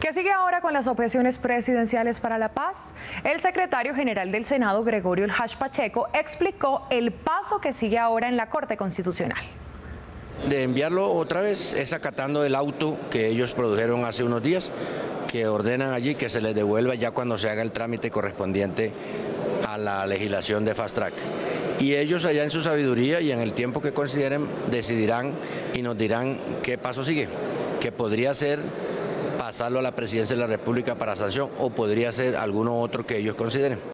¿Qué sigue ahora con las objeciones presidenciales para la paz? El secretario general del Senado, Gregorio El Pacheco, explicó el paso que sigue ahora en la Corte Constitucional. De enviarlo otra vez es acatando el auto que ellos produjeron hace unos días, que ordenan allí que se les devuelva ya cuando se haga el trámite correspondiente a la legislación de Fast Track. Y ellos allá en su sabiduría y en el tiempo que consideren decidirán y nos dirán qué paso sigue, que podría ser pasarlo a la presidencia de la República para sanción o podría ser alguno otro que ellos consideren.